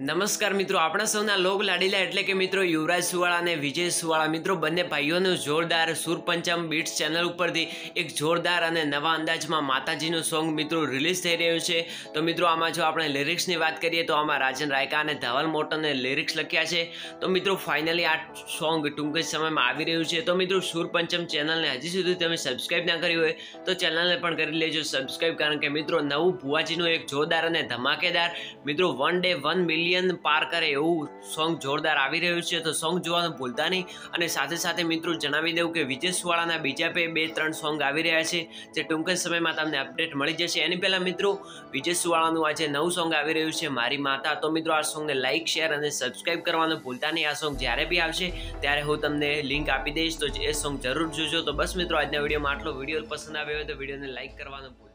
નમસ્કાર મિત્રો, આપણા સૌના લોક લાડીલા એટલે કે મિત્રો યુવરાજ સુવાળા અને વિજય સુવાળા. મિત્રો, બંને ભાઈઓનું જોરદાર સુરપંચમ બીટ્સ ચેનલ ઉપરથી એક જોરદાર અને નવા અંદાજમાં માતાજીનું સોંગ મિત્રો રિલીઝ થઈ રહ્યું છે. તો મિત્રો, આમાં જો આપણે લિરિક્સની વાત કરીએ તો આમાં રાજન રાયકા અને ધવલ મોટને લિરિક્સ લખ્યા છે. તો મિત્રો ફાઇનલી આ સોંગ ટૂંક જ સમયમાં આવી રહ્યું છે. તો મિત્રો, સુરપંચમ ચેનલને હજી સુધી તમે સબસ્ક્રાઈબ ના કરી હોય તો ચેનલને પણ કરી લેજો સબસ્ક્રાઈબ કારણ કે મિત્રો, નવું ભુવાજીનું એક જોરદાર અને ધમાકેદાર, મિત્રો વન ડે વન મિલિયન પાર કરે એવું સોંગ જોરદાર આવી રહ્યું છે, તો સોંગ જોવાનું ભૂલતા નહીં. અને સાથે સાથે મિત્રો જણાવી દઉં કે વિજય સુવાળાના બીજા પે બે ત્રણ સોંગ આવી રહ્યા છે, જે ટૂંક જ સમયમાં તમને અપડેટ મળી જશે. એની પહેલાં મિત્રો વિજય સુવાળાનું આજે નવું સોંગ આવી રહ્યું છે, મારી માતા. તો મિત્રો, આ સોંગને લાઇક શેર અને સબસ્ક્રાઇબ કરવાનું ભૂલતા નહીં. આ સોંગ જ્યારે બી આવશે, ત્યારે હું તમને લિંક આપી દઈશ. તો એ સોંગ જરૂર જોજો. તો બસ મિત્રો, આજના વિડીયોમાં આટલો વીડિયો પસંદ આવ્યો હોય તો વિડીયોને લાઇક કરવાનું ભૂલ